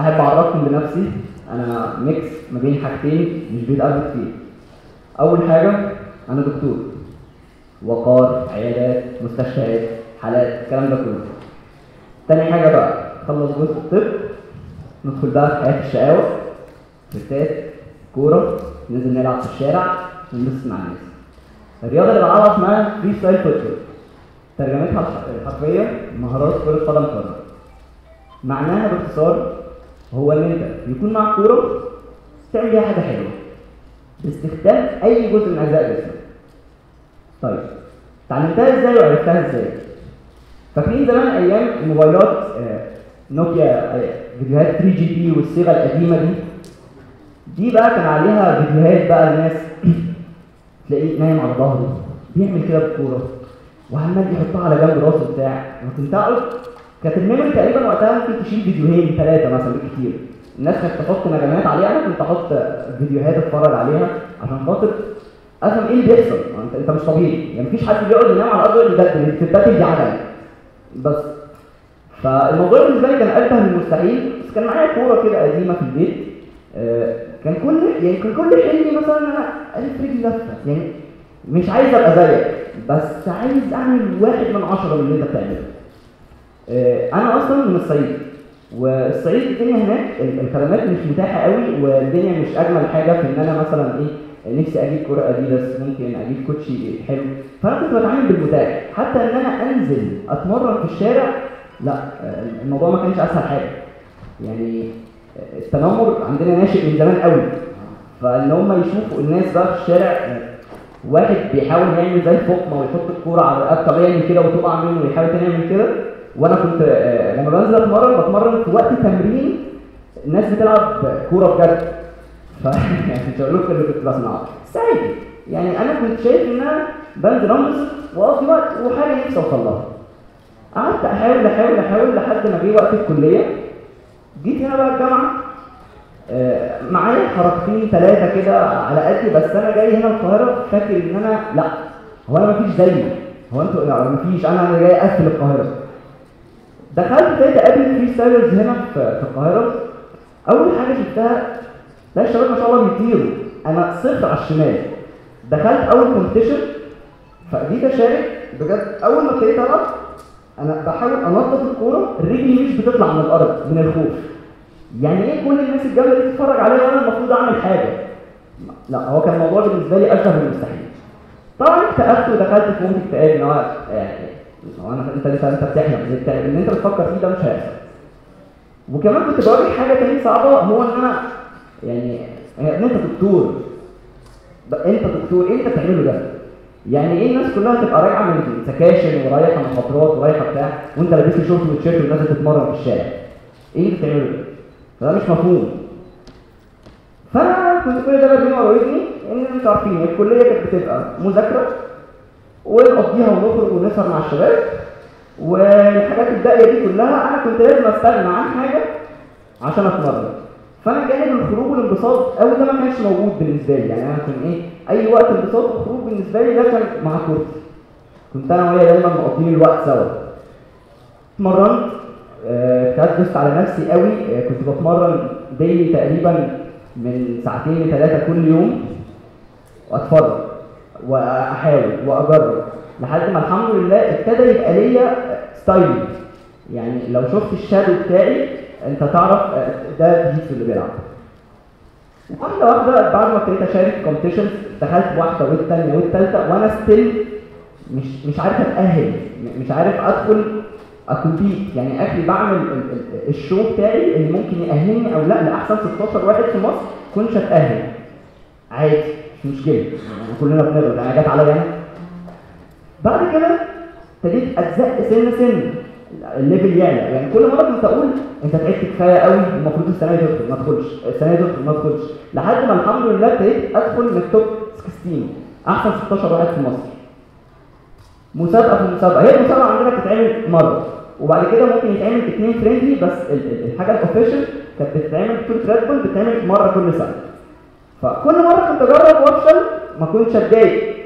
احب اعرفكم بنفسي. أنا mix ما بين حاجتين مش بيتقابلوا كتير. أول حاجة أنا دكتور. وقارئ عيادات مستشفيات حالات الكلام ده كله. تاني حاجة بقى خلص جزء الطب ندخل بقى في حياة الشقاوة. ستات كورة ننزل نلعب في الشارع ونبص مع الناس. الرياضة اللي بلعبها اسمها freestyle football ترجمتها الح- الحرفيه مهارات كرة قدم حره معناها باختصار هو ان انت يكون معاك كوره تعمل بيها حاجة حلوة باستخدام أي جزء من اجزاء جسمك طيب اتعلمتها إزاي وعرفتها إزاي؟ فاكرين زمان أيام الموبايلات آه، نوكيا آه، فيديوهات 3 جي بي والصيغة القديمة دي؟ دي بقى كان عليها فيديوهات بقى الناس تلاقيه نايم على ظهره بيعمل كده بالكوره وعمال يحطها على جنب راسه بتاع أنا كنت اقعد كانت ال memory تقريبا وقتها ممكن تشيل فيديوهين ثلاثة مثلا بالكتير. الناس كانت تحط نغمات عليها أنا كنت أحط فيديوهات اتفرج عليها عشان خاطر أفهم إيه اللي بيحصل. انت أنت مش طبيعي. يعني مفيش حد بيقعد ينام على الأرض ويقعد يبدل في ال pedal دي عجله بس. فالموضوع بالنسبة لي كان اشبه المستحيل. بس كان معايا كورة كده قديمة في البيت. آه، كان كل يعني كان كل حلمي مثلا إن أنا ألف رجلي لفة. يعني مش عايز أبقى زيك بس عايز أعمل واحد من عشرة من اللي أنت بتعمله. أنا أصلا من الصعيد. والصعيد الدنيا هناك ال- الخدمات مش متاحة قوي والدنيا مش أجمل حاجة في إن أنا مثلا إيه نفسي أجيب كورة أديداس ممكن أجيب كوتشي حلو. فأنا كنت بتعامل بالمتاح. حتى إن أنا أنزل أتمرن في الشارع لا آه، الموضوع ما كانش أسهل حاجة. يعني آه، التنمر عندنا ناشئ من زمان قوي. فإن هم يشوفوا الناس بقى في الشارع آه، واحد بيحاول يعمل زي فقمه ويحط الكورة على رقبته يعمل كده وتقع منه ويحاول تاني يعمل كده. وأنا كنت آه، لما بنزل اتمرن بتمرن في وقت تمرين الناس بتلعب كورة بجد. ف يعني مش لكم اللي كنت بسمعه بس عادي. يعني أنا كنت شايف إن أنا بنزل انبسط وأقضي وقت وحاجه نفسي اوصل لها قعدت أحاول أحاول أحاول لحد ما جه وقت الكلية. جيت هنا بقى الجامعة. آه، معايا حركتين ثلاثة كده على قدي بس أنا جاي هنا القاهرة فاكر إن أنا لا. هو أنا مفيش زيي. هو أنتوا لا مفيش. أنا جاي أقفل القاهرة. دخلت ابتديت أقابل freestylers هنا في في القاهرة. أول حاجة شفتها لا الشباب ما شاء الله بيطيروا. أنا صفر على الشمال. دخلت أول competition فجيت أشارك. بجد أول ما ابتديت ألعب أنا بحاول انطط الكورة. رجلي مش بتطلع من الأرض من الخوف. يعني إيه كل الناس الجامدة دي تتفرج عليا وأنا المفروض أعمل حاجة؟ لا هو كان الموضوع بالنسبة لي اشبه من المستحيل. طبعا اكتئبت ودخلت في موت اكتئاب إن هو هو أنا انت انت انت بتحلم انت اللي أنت بتفكر فيه ده مش هيحصل. وكمان كنت بواجه حاجة تاني صعبة هو إن أنا يعني إن أنت دكتور. أنت دكتور أنت بتعمله ده؟ يعني إيه الناس كلها تبقى راجعه من sections ورايحة محاضرات ورايحة بتاع وأنت لابس لي شورت وتيشيرت ونازل تتمرن في الشارع. إيه اللي بتعمله ده؟ فده مش مفهوم. فانا كنت كل ده بديني وراودني إن أنتوا عارفين الكلية كانت بتبقى مذاكرة. ونقضيها ونخرج ونسهر مع الشباب والحاجات الباقيه دي كلها أنا كنت لازم أستغنى عن حاجة عشان أتمرن. فأنا جانب الخروج والانبساط قوي ده ما كانش موجود بالنسبة لي. يعني أنا كنت إيه؟ أي وقت انبساط وخروج بالنسبة لي ده كان مع كورتي كنت أنا وهي دايما مقضيين الوقت سوا. اتمرنت آه، ابتديت دوست على نفسي قوي آه، كنت بتمرن daily تقريبا من ساعتين لثلاثه كل يوم وأتفرج. وأحاول وأجرب. لحد ما الحمد لله ابتدى يبقى ليا style يعني لو شفت ال shadow بتاعي أنت تعرف آه، ده بيسو اللي بيلعب. واحدة واحدة بعد ما ابتديت أشارك في competitions دخلت واحدة والثانيه والثالثه وأنا still مش مش عارف أتأهل مش عارف أدخل أ compete يعني اخري بعمل ال- ال- ال show بتاعي اللي ممكن يأهلني أو لأ لأحسن 16 واحد في مصر ما كنتش أتأهل. عادي. مش مشكله يعني كلنا بنغلط أنا جت عليا أنا بعد كده ابتديت أتزق سنه سنه ال level يعلى. يعني كل مرة كنت أقول أنت تعبت كفاية قوي المفروض السنة دي تدخل ما تدخلش. السنة دي تدخل ما تدخلش. لحد ما الحمد لله ابتديت أدخل من ال top 16 أحسن 16 واحد في مصر. مسابقة في مسابقة. هي المسابقة عندنا بتتعمل مرة. وبعد كده ممكن يتعمل اثنين friendly بس ال- ال- الحاجة ال official كانت بتتعمل بطوله Red Bull بتتعمل مرة كل سنة. فكل مرة كنت أجرب وأفشل ما كنتش أتضايق.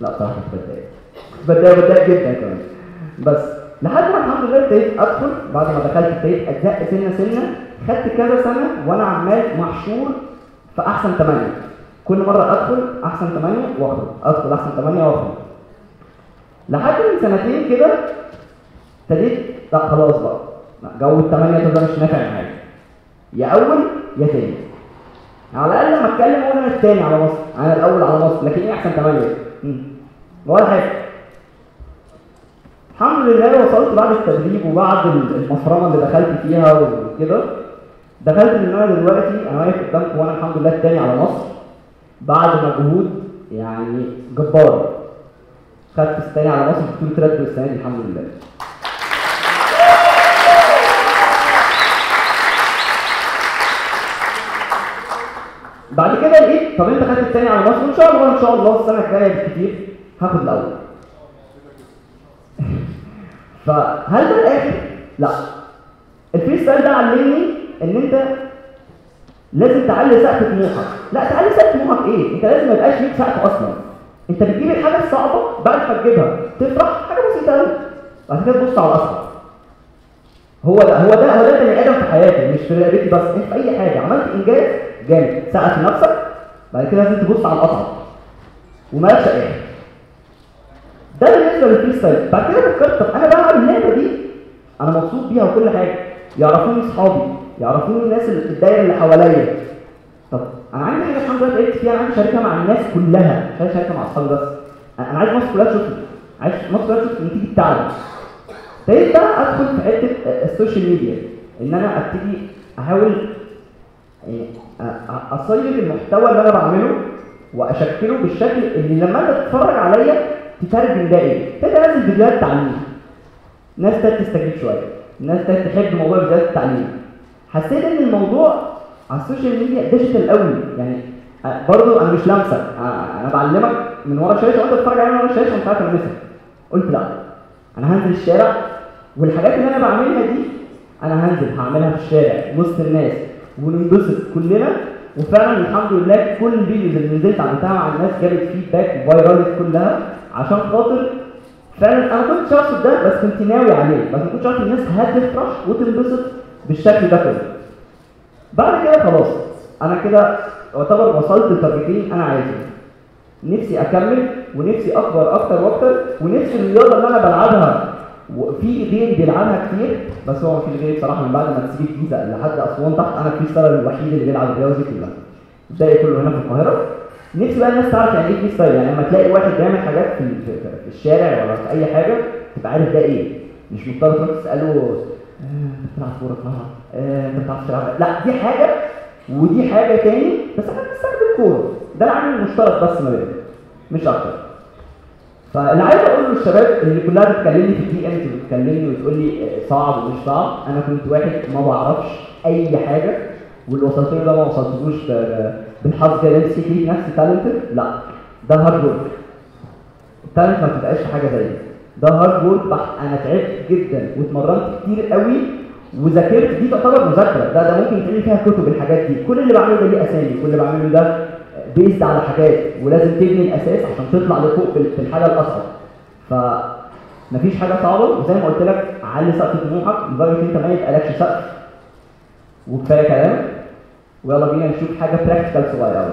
لا صراحة كنت بتضايق. كنت بتضايق بتضايق جدا كمان. بس لحد ما الحمد لله ابتديت أدخل بعد ما دخلت ابتديت أتزق سنة سنة. خدت كذا سنة وأنا عمال محشور في أحسن ثمانيه كل مرة أدخل أحسن ثمانيه وأخرج. أدخل أحسن ثمانيه وأخرج. لحد من سنتين كده ابتديت لا خلاص بقى. جو الثمانيه ده مش نافع معايا. يا أول يا تاني. على الاقل لما اتكلم أقول أنا الثاني على مصر أنا الأول على مصر لكن إيه أحسن ثمانيه. ولا حاجة. الحمد لله وصلت بعد التدريب وبعد المفرمة اللي دخلت فيها وكده. دخلت ان أنا دلوقتي أنا واقف قدامكم وأنا الحمد لله الثاني على مصر. بعد مجهود يعني جبار. خدت الثاني على مصر في بطولة ريد بول السنة الحمد لله. كده لقيت طب أنت خدت الثاني على مصر؟ وان شاء الله إن شاء الله. السنة الجاية بالكتير هاخد الأول. فهل ده الآخر؟ لا. ال freestyle ده علمني إن أنت لازم تعلي سقف طموحك. لا تعلي سقف طموحك إيه؟ أنت لازم ما يبقاش ليك سقف أصلا. أنت بتجيب الحاجة الصعبة بعد ما تجيبها تفرح حاجة بسيطة قوي بعد كده تبص على الاصعب هو ده هو ده هو ده البني آدم في حياتي مش في لعبتي بس انت في أي حاجة. عملت إنجاز جامد. سقف نفسك بعد كده لازم تبص على الاصعب ومالكش إيه ده بالنسبة لل freestyle بعد كده فكرت طب أنا بلعب اللعبة دي أنا مبسوط بيها وكل حاجة. يعرفوني اصحابي يعرفوني الناس اللي في الدايرة اللي حواليا. طب أنا عندي حاجة الحمد لله تعبت فيها أنا عايز مع الناس كلها. مش عايز اشاركها مع اصحابي بس. أنا عايز مصر كلها تشوفني عايز مصر كلها تشوف النتيجة بتاعتي. ابتديت بقى أدخل في حتة ال social media. إن أنا أبتدي أحاول اصيغ المحتوى اللي أنا بعمله وأشكله بالشكل اللي لما انت تتفرج عليا تترجم ده إيه؟ ابتدي انزل فيديوهات تعليم. ناس ابتدت تستجيب شوية. ناس ابتدت تحب موضوع فيديوهات التعليم. حسيت إن الموضوع على ال social media digital قوي يعني أ- برضو أنا مش لامسك أ- أنا بعلمك من ورا الشاشه وأنت بتتفرج عليا من ورا الشاشه ومش عارف المسك قلت لأ أنا هنزل الشارع والحاجات اللي أنا بعملها دي أنا هنزل هعملها في الشارع وسط الناس. وننبسط كلنا. وفعلا الحمد لله كل ال videos اللي نزلت عملتها مع الناس جابت feedback و viralت كلها عشان خاطر فعلا أنا كنت اقصد ده بس كنت ناوي عليه. بس ما كنتش الناس هتفرح وتنبسط بالشكل ده كله. بعد كده خلاص أنا كده يعتبر وصلت ل targetين أنا عايزهم. نفسي أكمل ونفسي أكبر أكتر وأكتر ونفسي الرياضة اللي أنا بلعبها وفي غيري بيلعبها كتير بس هو في غيري بصراحه من بعد ما تسيب الجيزه لحد أسوان تحت أنا ال freestyler الوحيد اللي بيلعب الرياضة دي كلها. الباقي كله هنا في القاهرة. نفسي بقى الناس تعرف يعني إيه freestyle يعني لما تلاقي واحد بيعمل حاجات في, في, الشارع ولا في أي حاجة تبقى عارف ده إيه. مش مضطر تروح تسأله آه، بتلعب كورة آه، انت بتعرف تلعب لا دي حاجة ودي حاجة تاني بس إحنا بنستخدم كورة. ده العامل المشترك بس ما بيننا مش أكتر. فاللي عايز اقوله للشباب اللي كلها بتكلمني في ال DM بتكلمني وتقول لي آه، صعب ومش صعب. أنا كنت واحد ما بعرفش أي حاجة واللي وصلت له ده ما وصلتلوش بالحظ كده. نفسي فيه نفسي talented لا. ده hard work ال talent ما بتبقاش في حاجة زي دي. ده hard work بحت أنا تعبت جدا واتمرنت كتير قوي وذاكرت. دي تعتبر مذاكرة. ده ده ممكن يتعمل فيها كتب الحاجات دي. كل اللي بعمله ده ليه أسامي؟ كل اللي بعمله ده based على حاجات ولازم تبني الأساس عشان تطلع لفوق في الحاجة الاصعب ف مفيش حاجة صعبة وزي ما قلت لك علّي سقف طموحك لدرجه انت ما يبقالكش سقف. وكفاية كلام. ويلا بينا نشوف حاجة practical صغيرة.